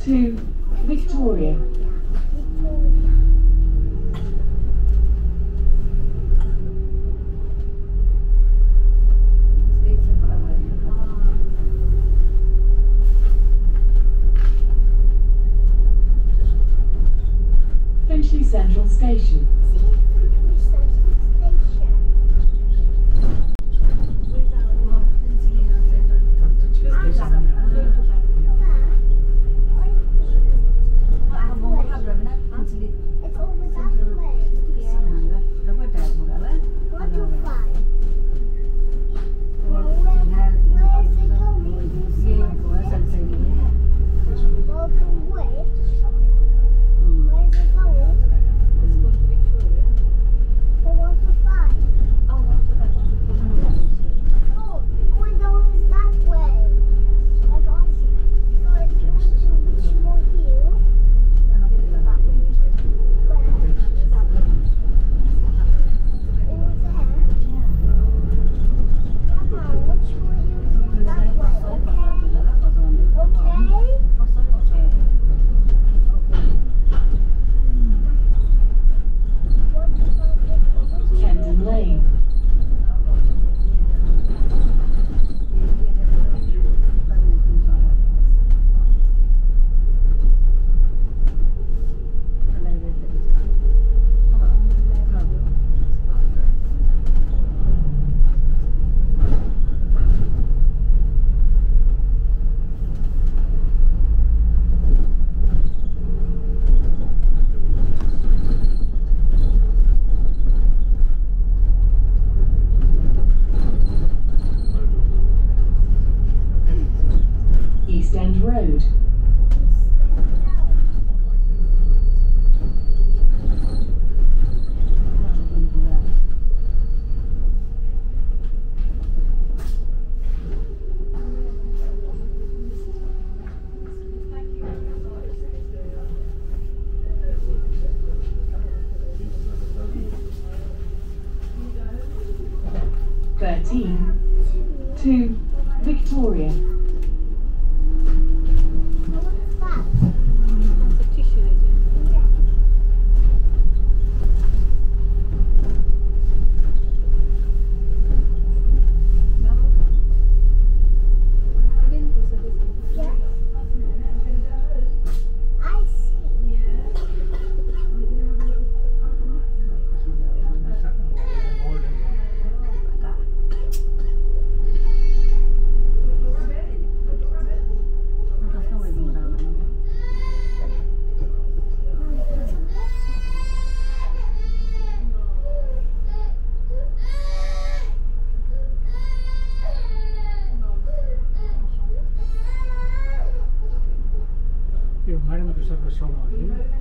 Two. Victoria. Finchley Central Station. seu nome?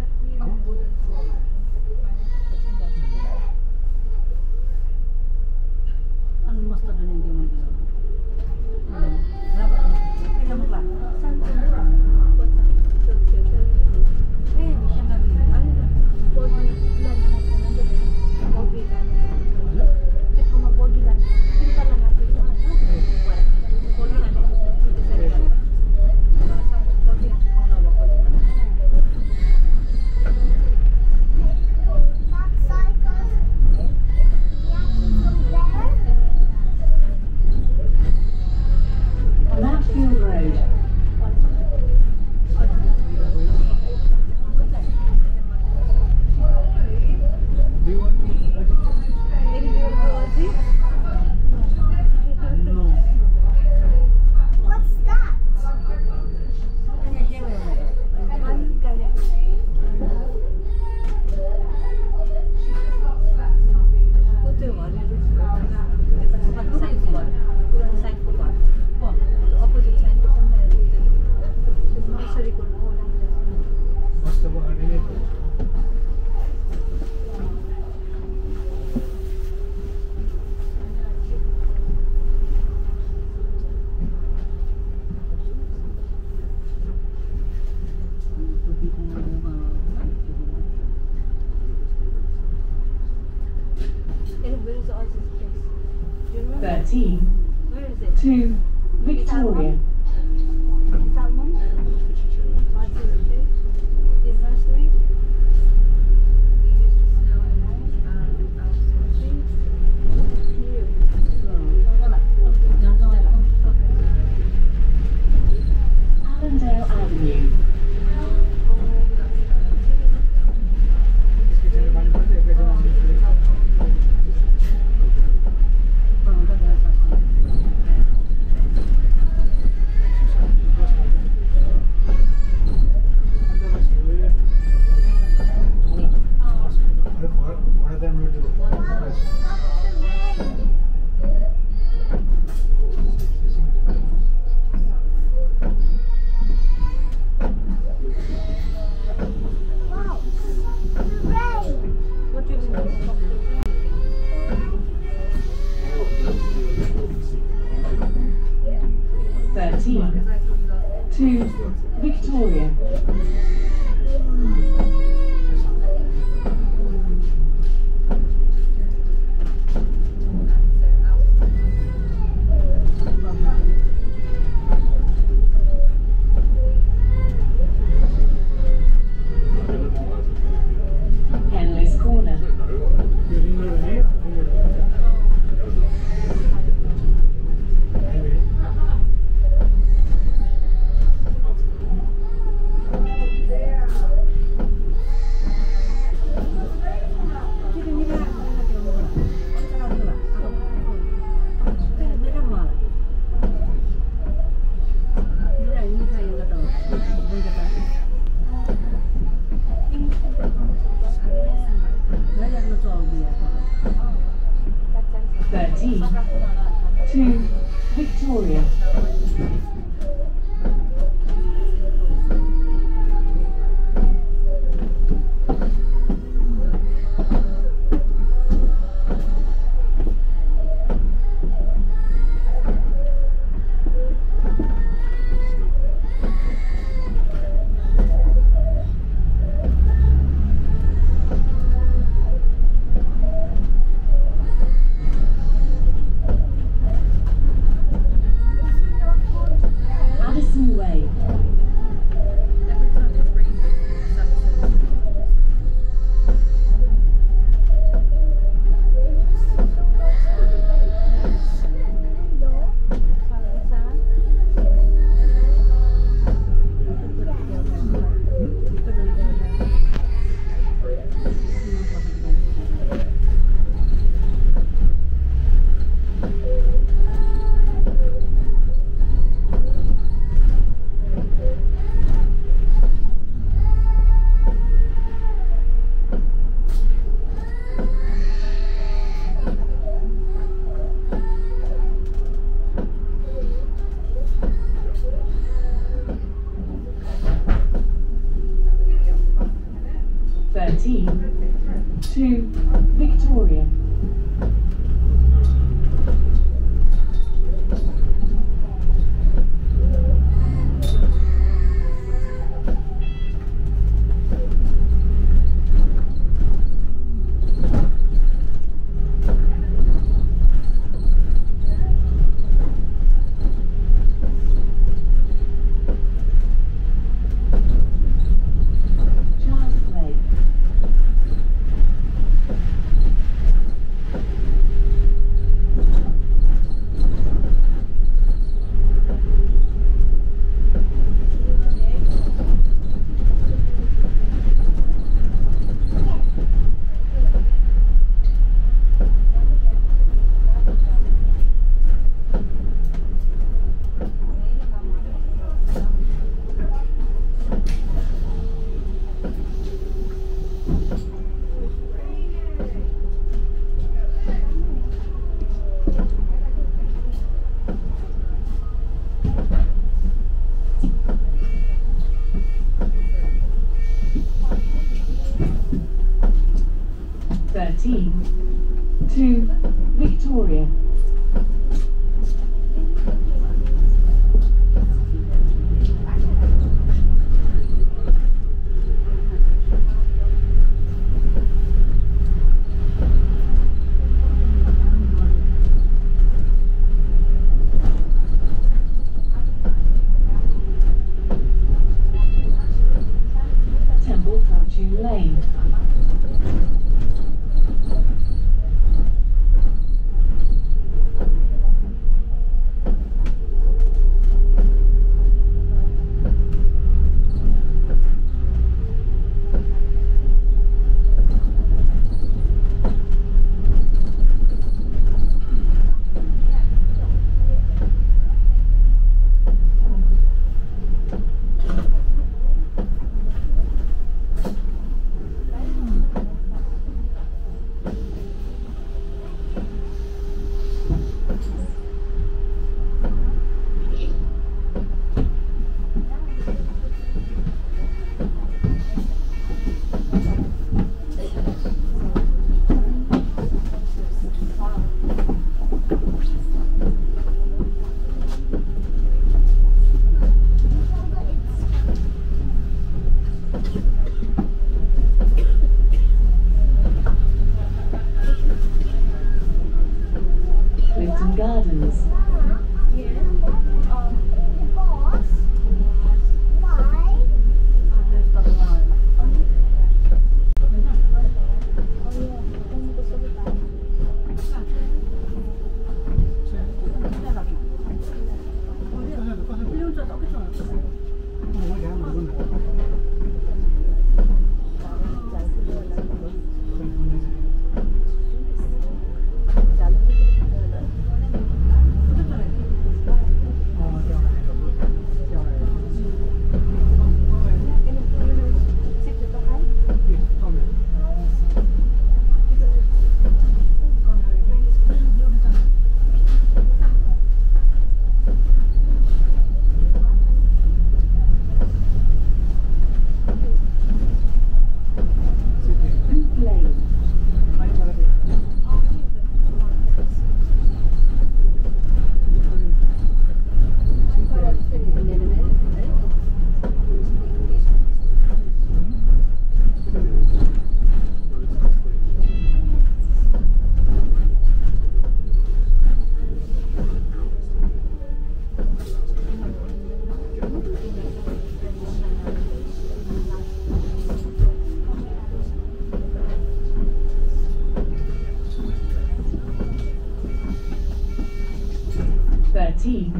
13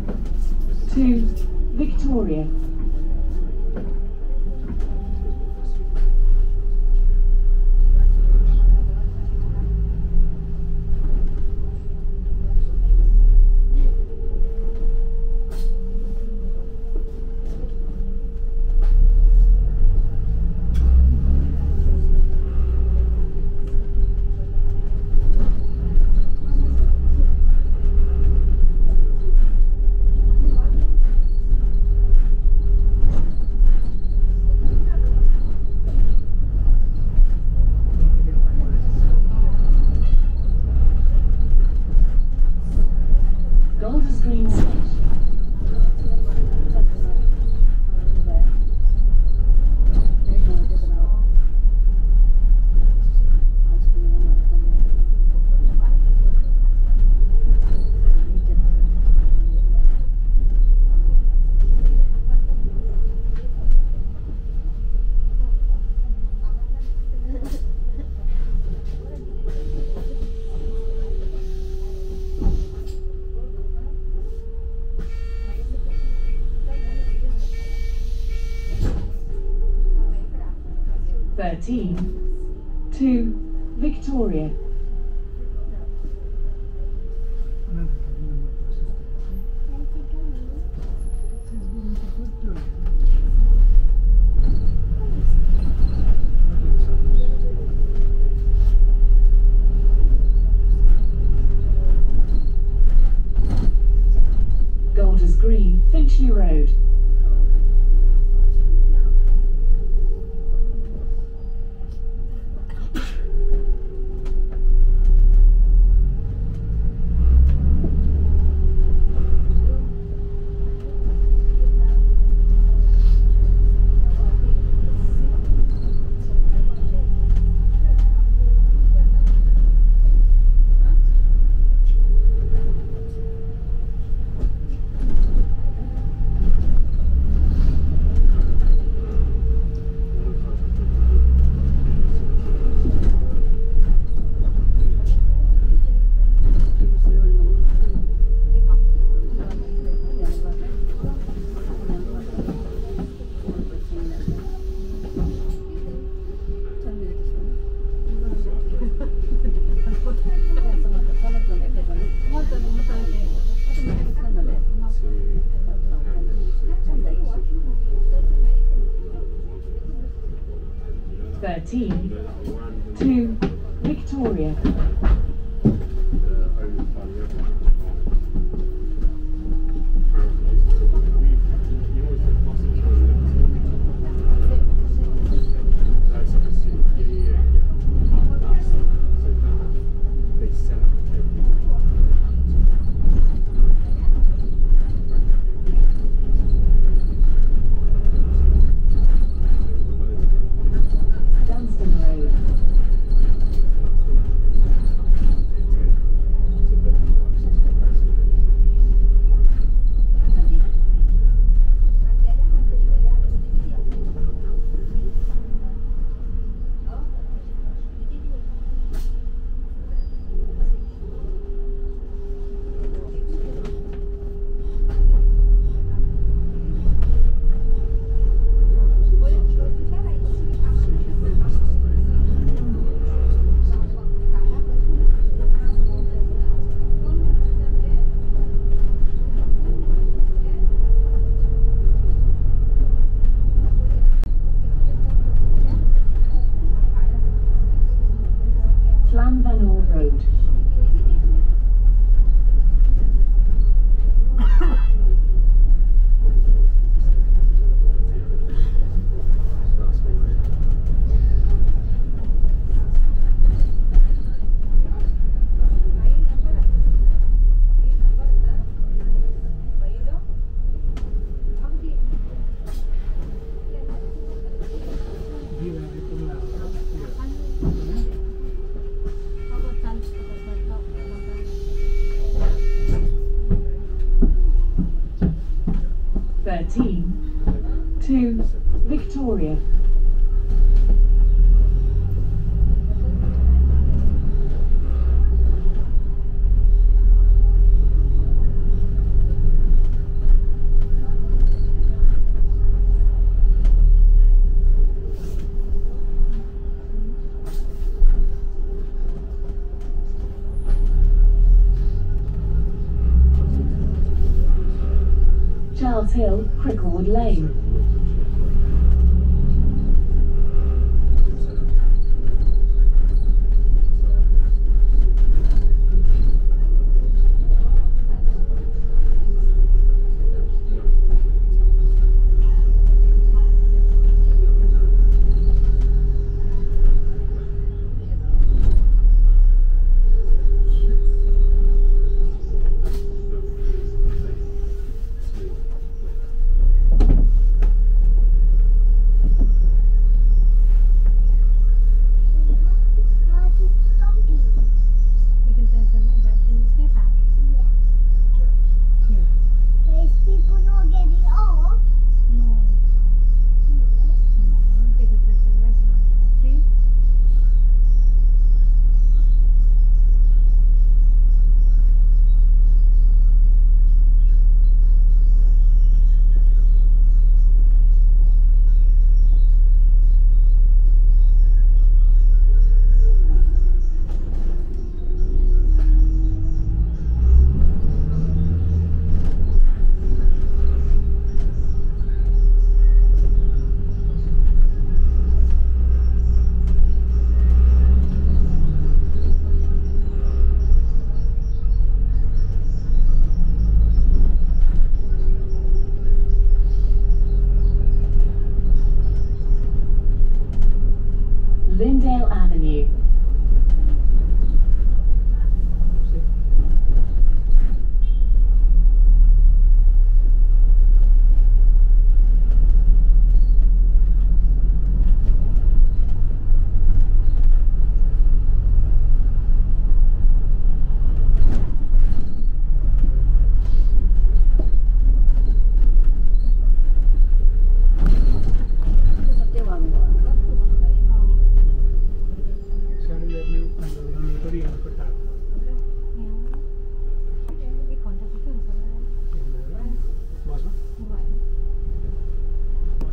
to Victoria. Two. Hill, Cricklewood Lane.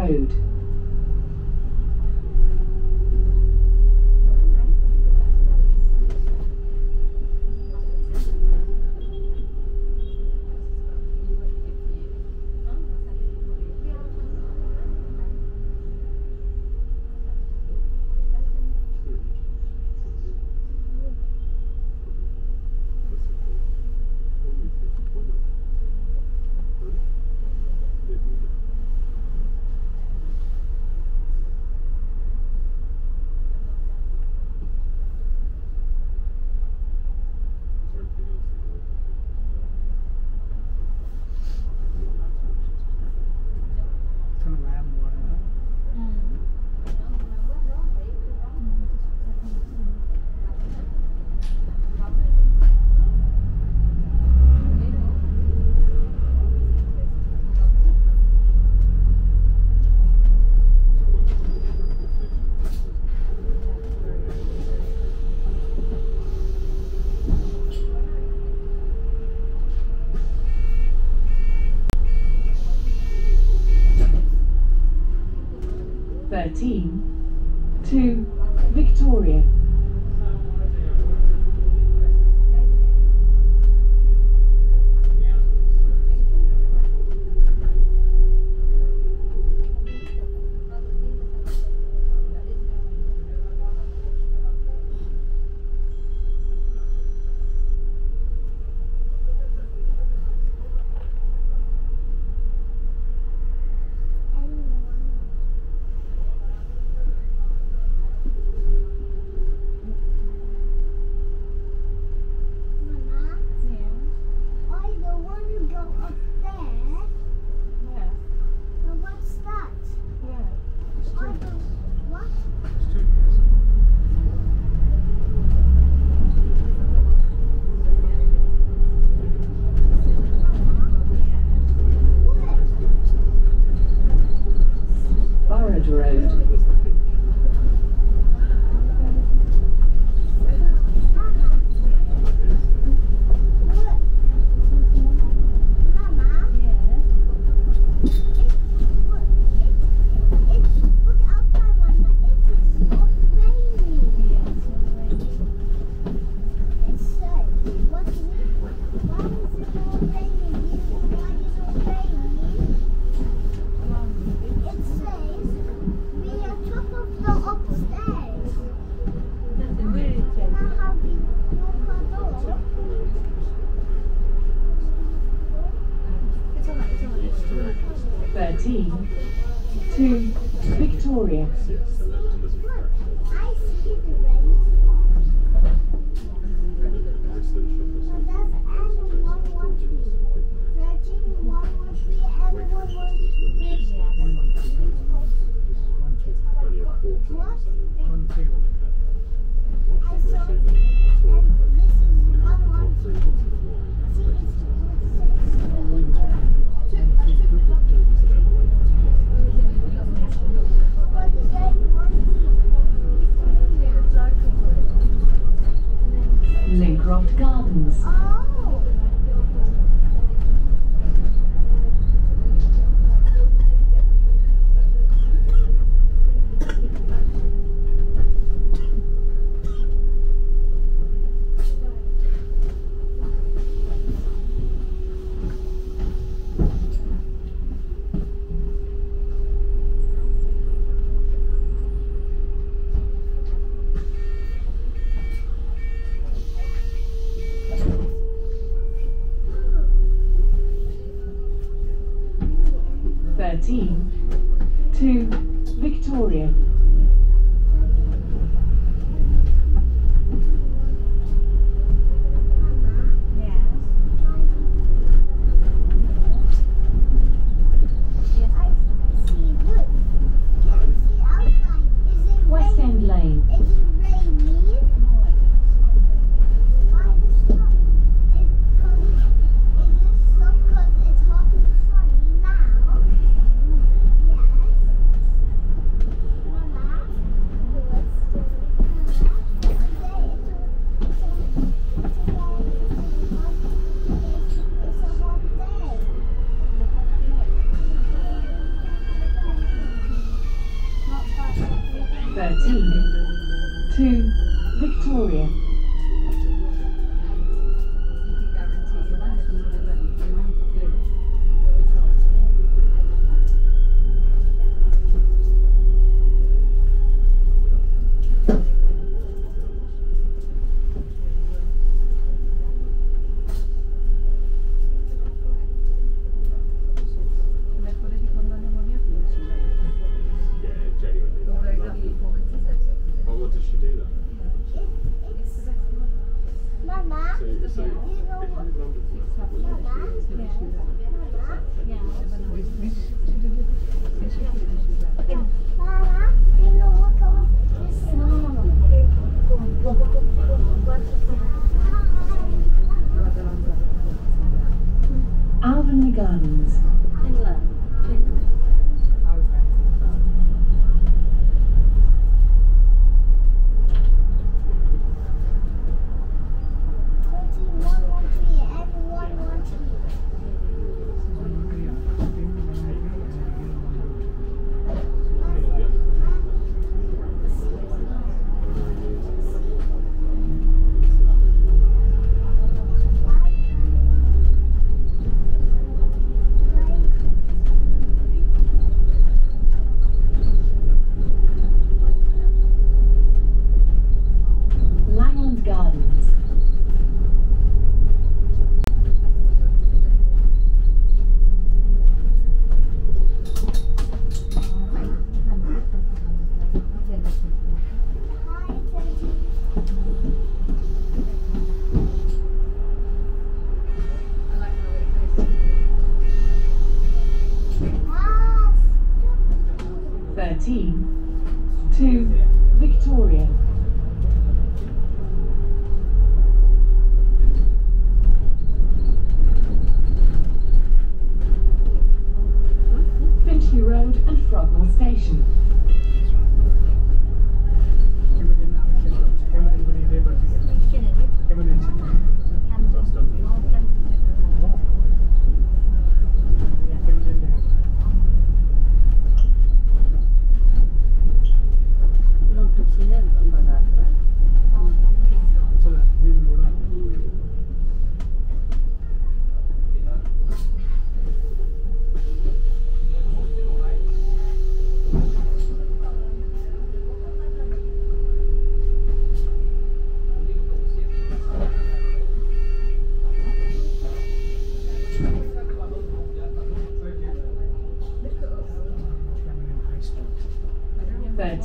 Road.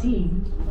13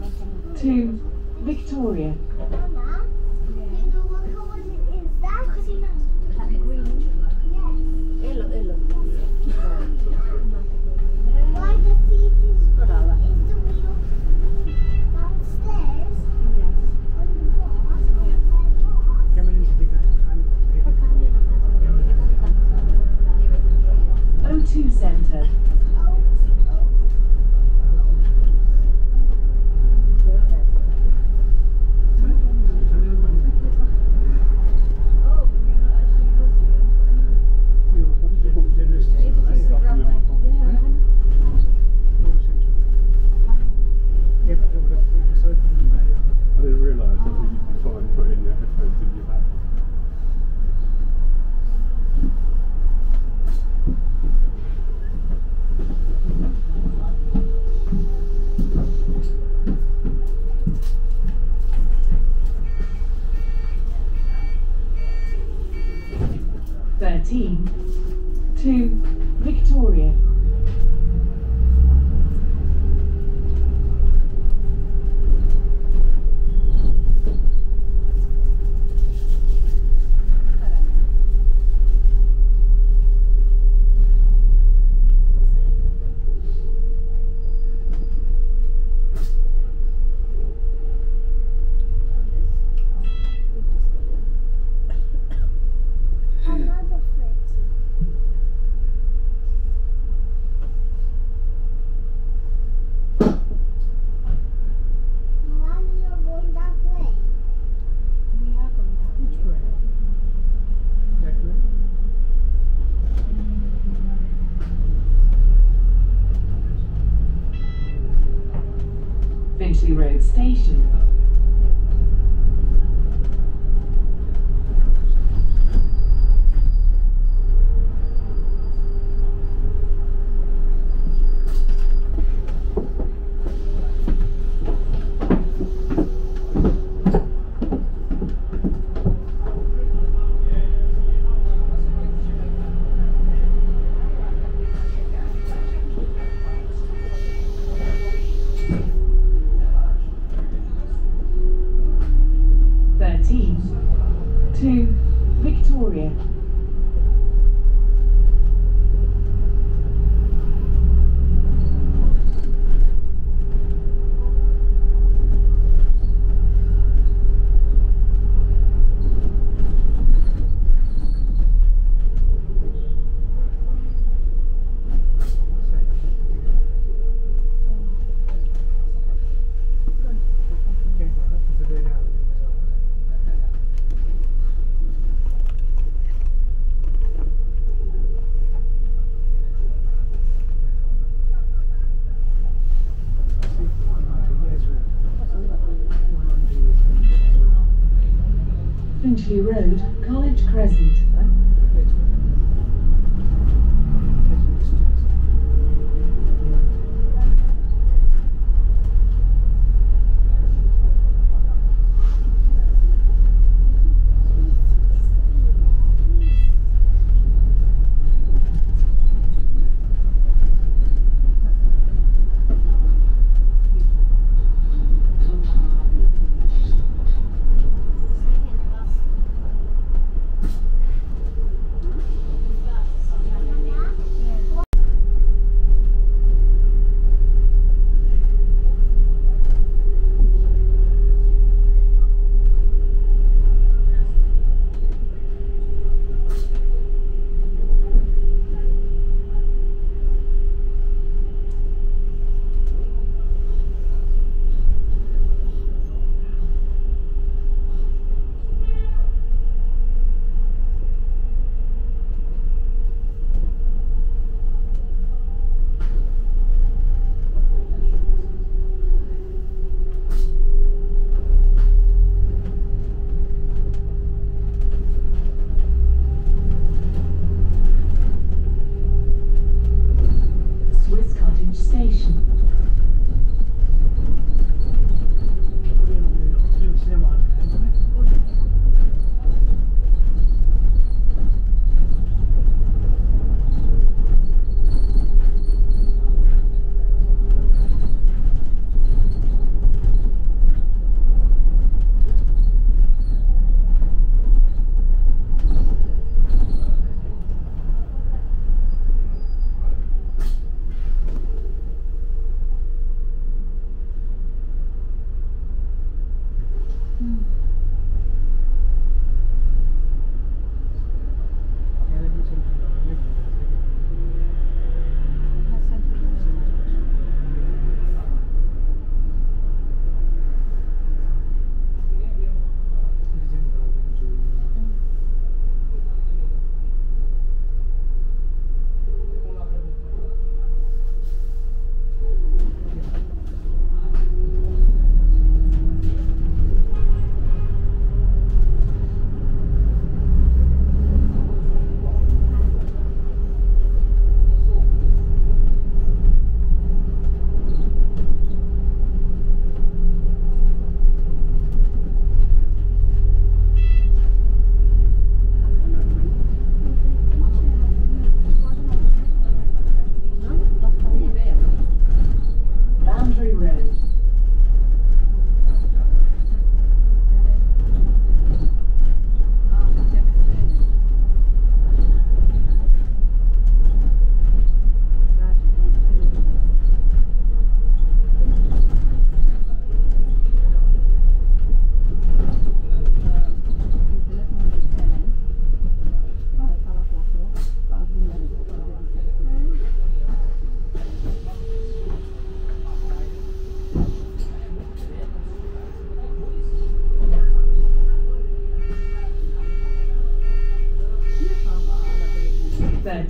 Road, College Crescent.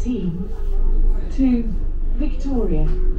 13 to Victoria.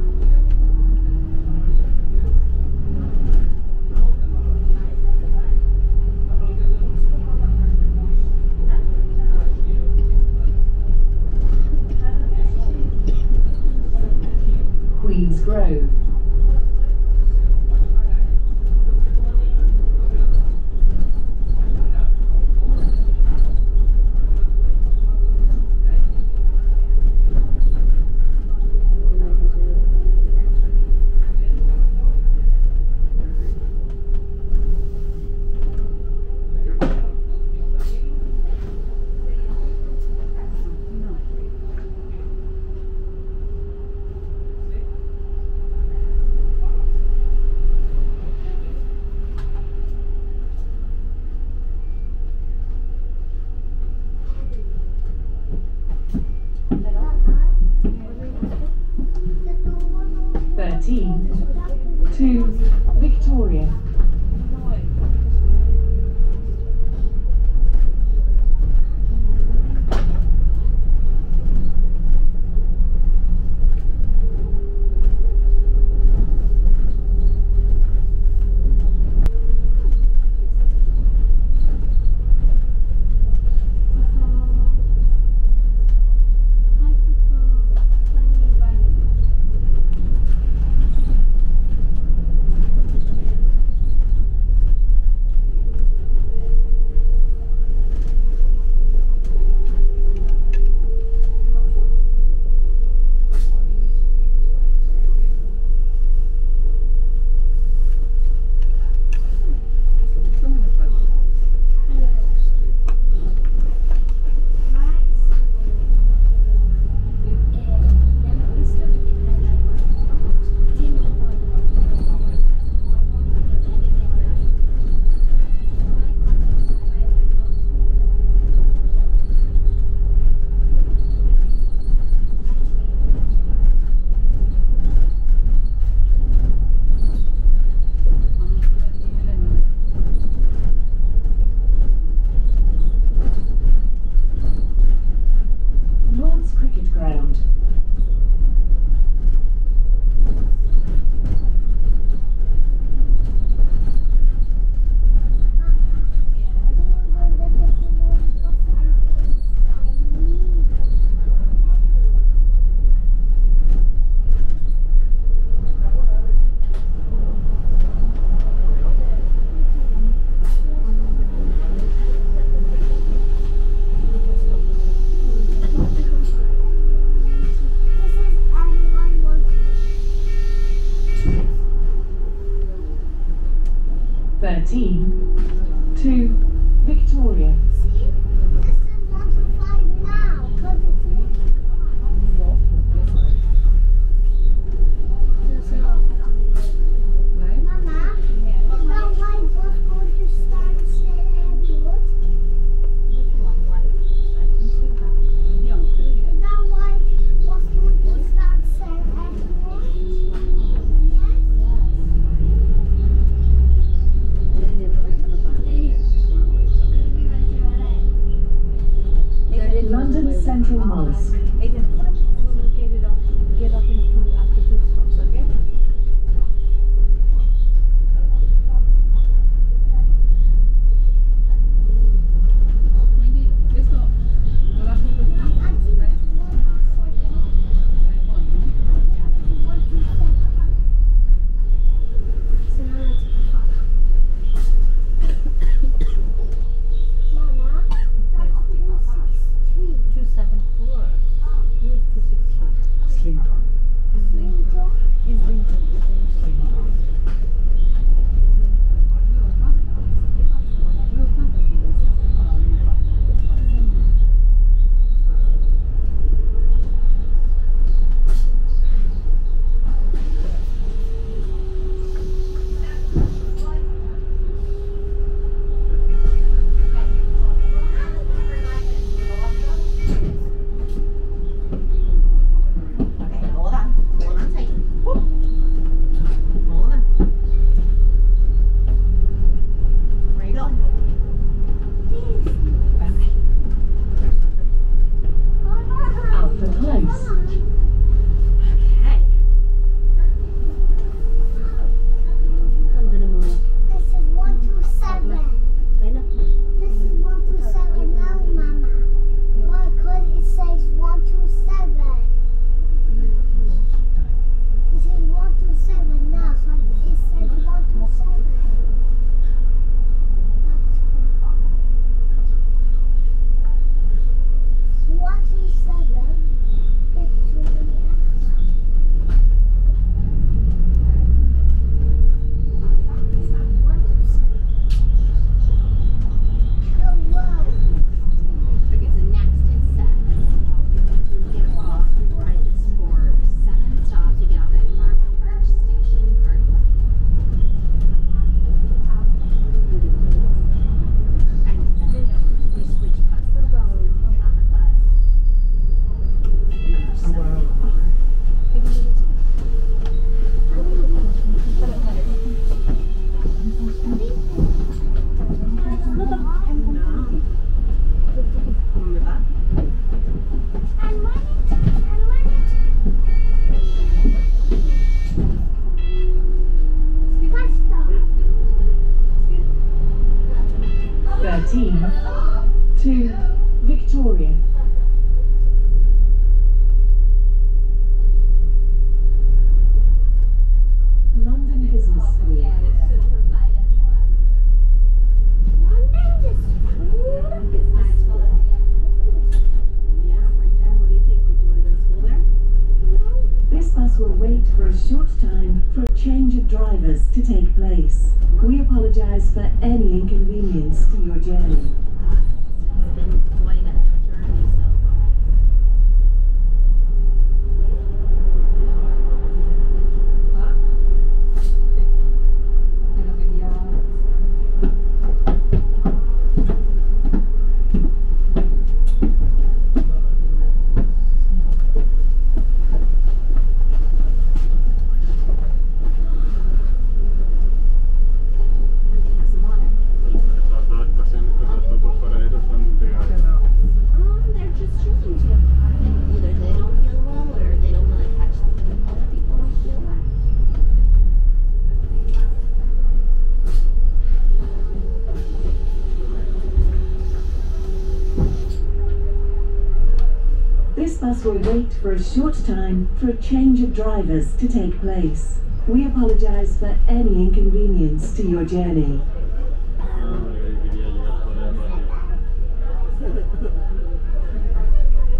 for a short time for a change of drivers to take place. We apologize for any inconvenience to your journey.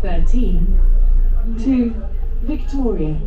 Thirteen, two, Victoria.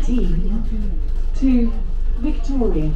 13 to Victoria.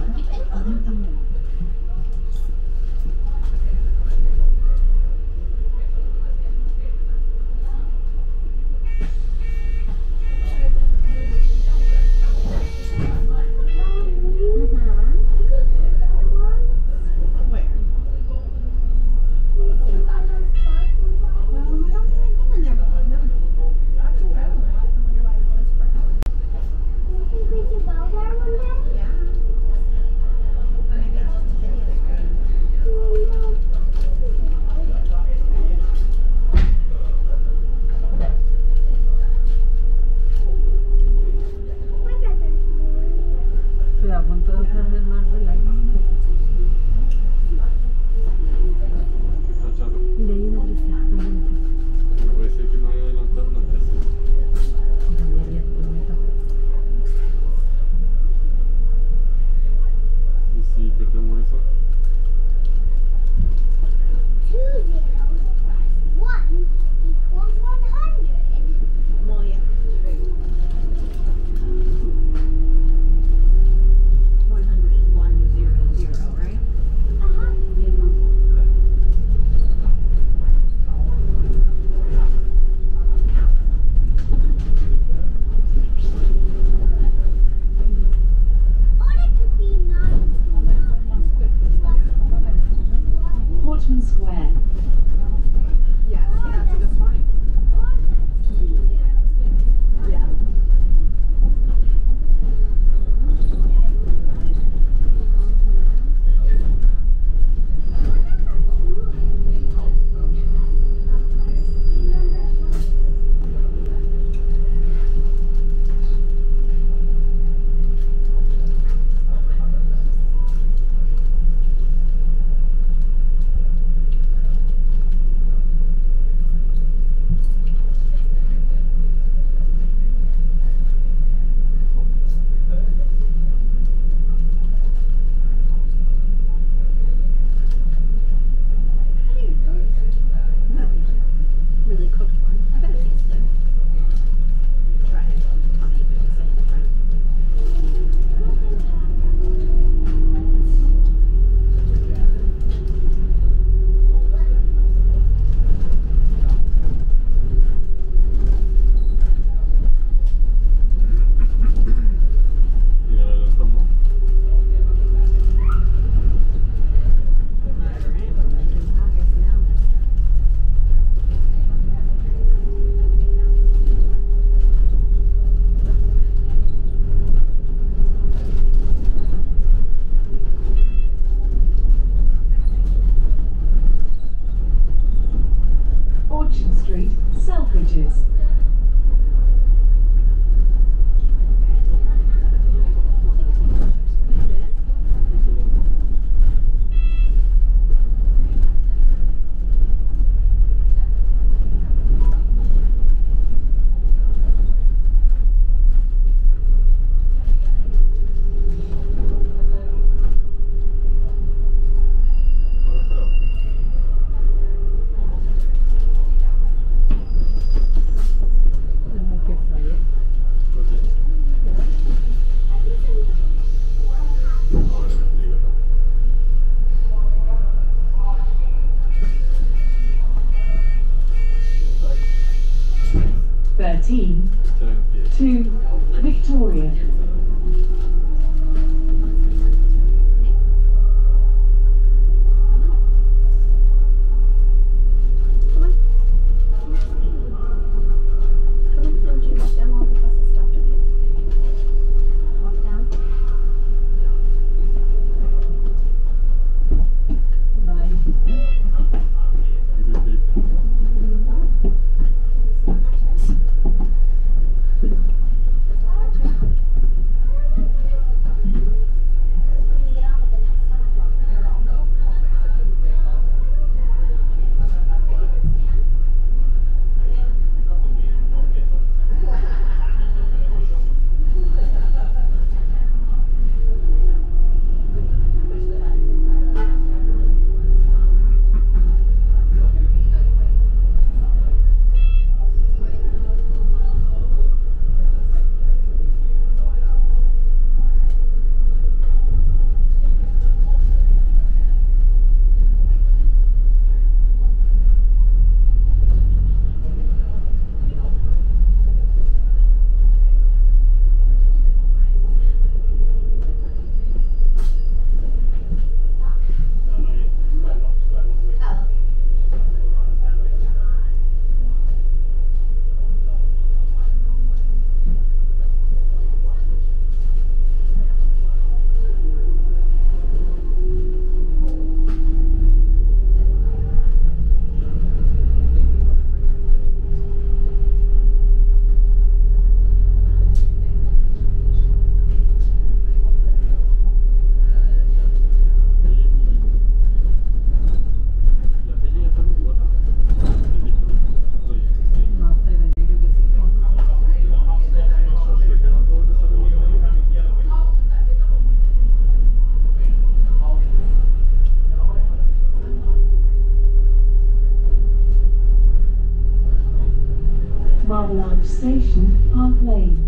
Station, Park Lane.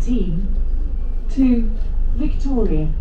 13 to Victoria.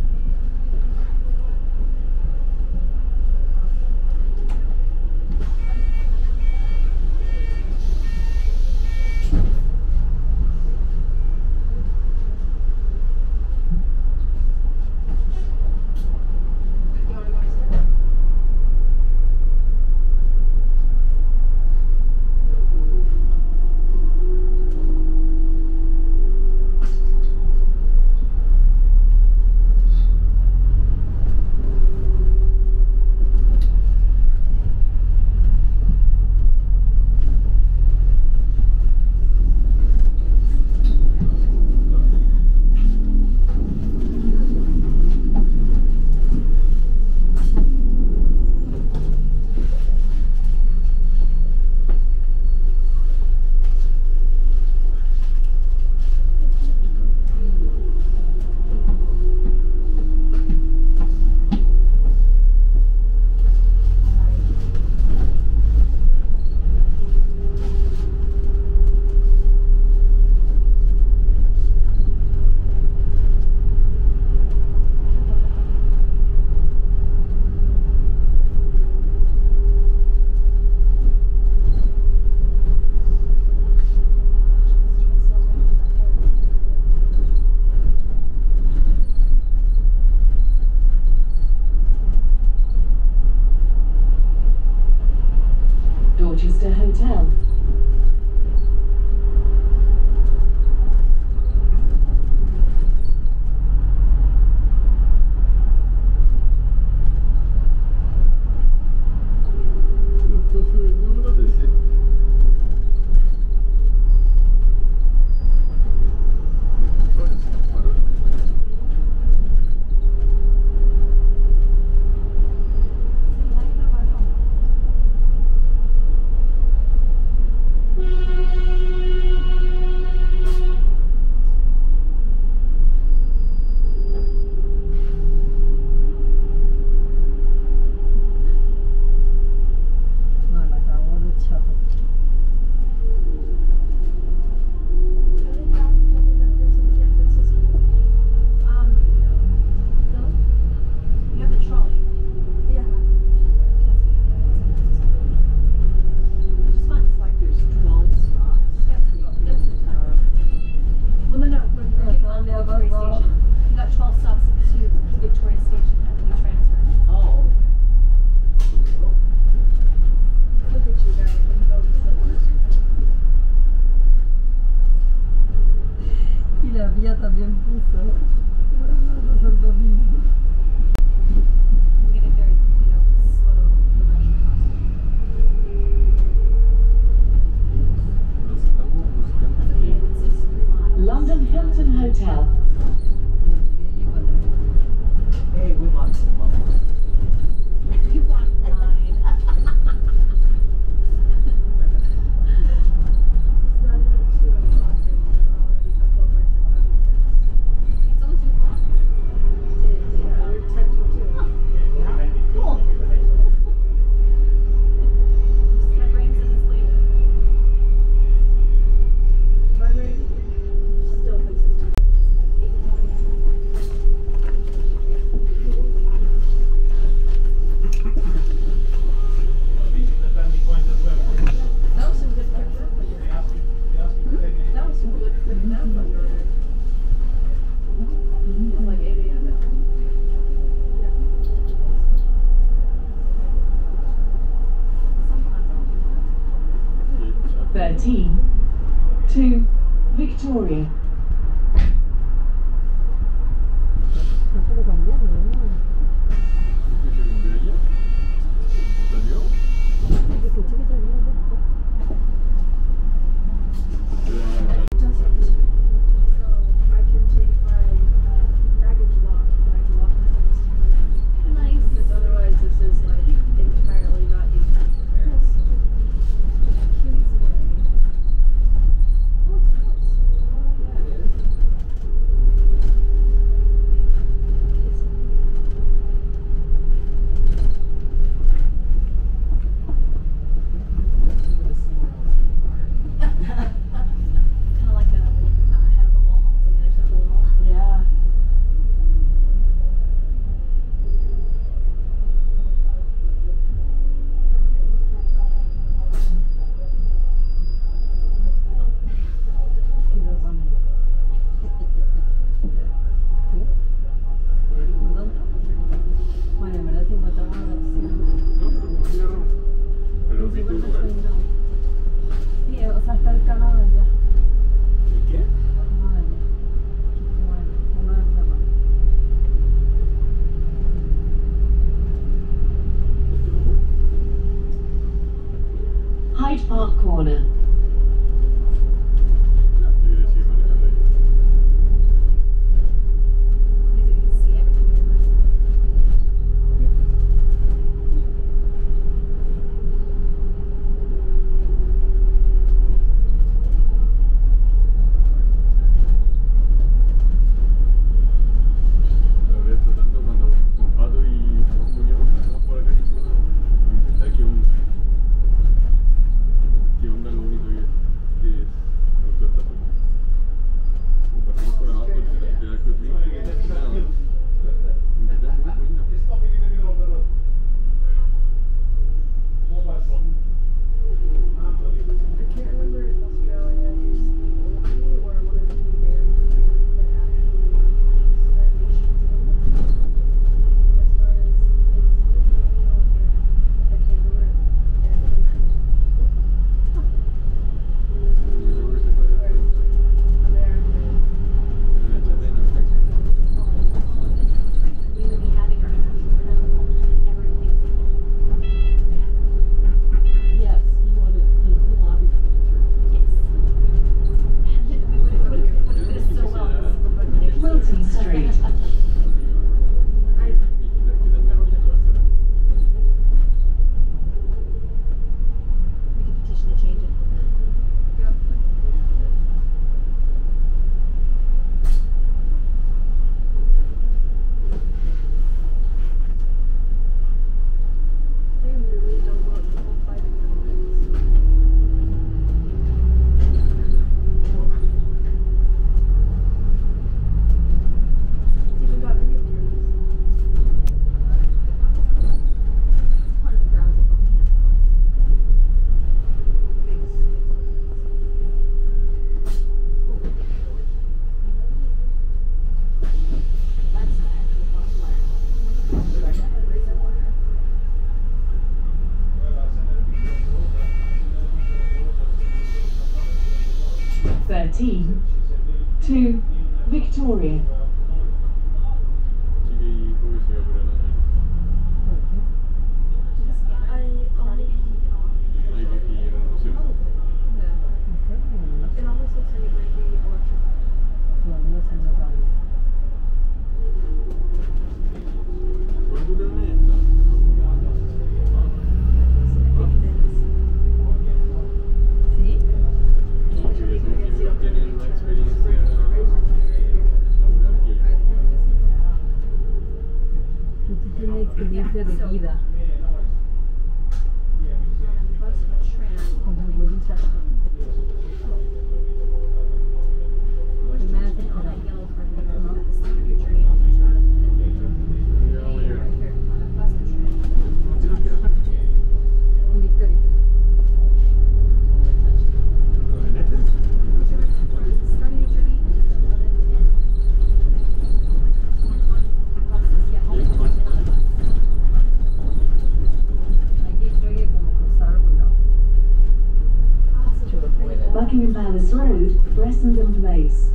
Road, Bressenden Place.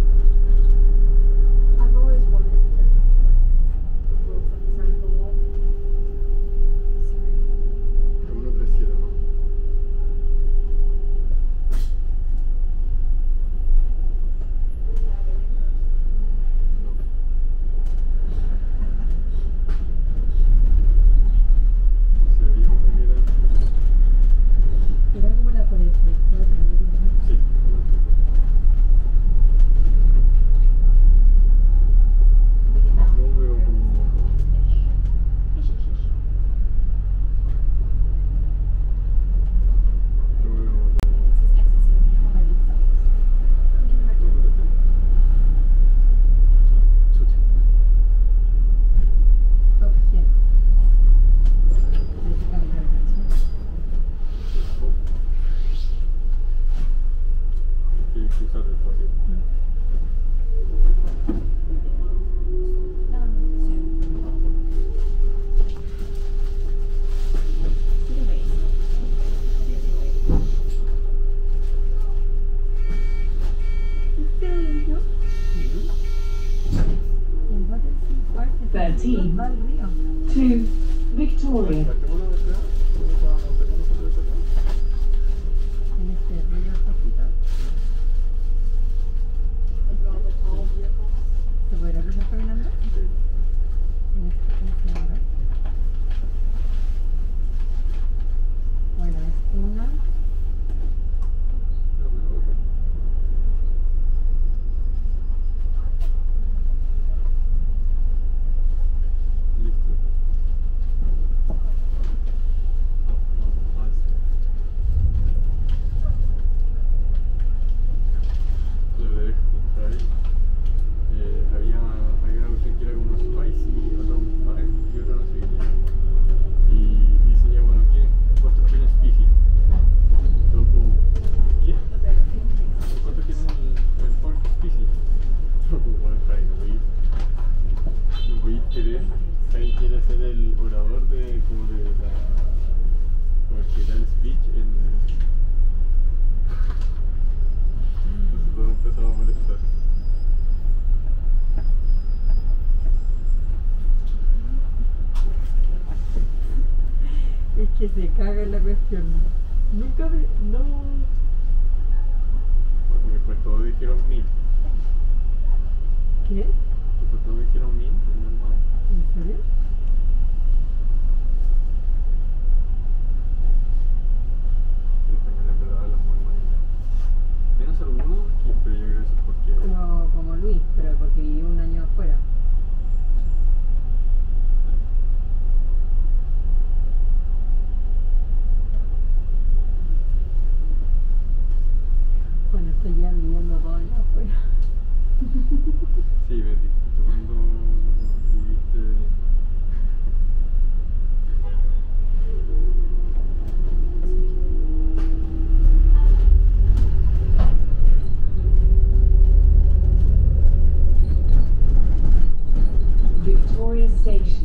Park que se caga la cuestión. Nunca me, no. Porque después todos dijeron mil. ¿Qué? Después todos dijeron mil, pero normal. ¿En serio? El español en verdad habla muy mal Menos alguno, pero yo creo que es porque. Pero como Luis, pero porque vivió un año afuera. Cuando estoy ya viviendo todo allá afuera. Sí, Betty, tú cuando viviste. Victoria Station.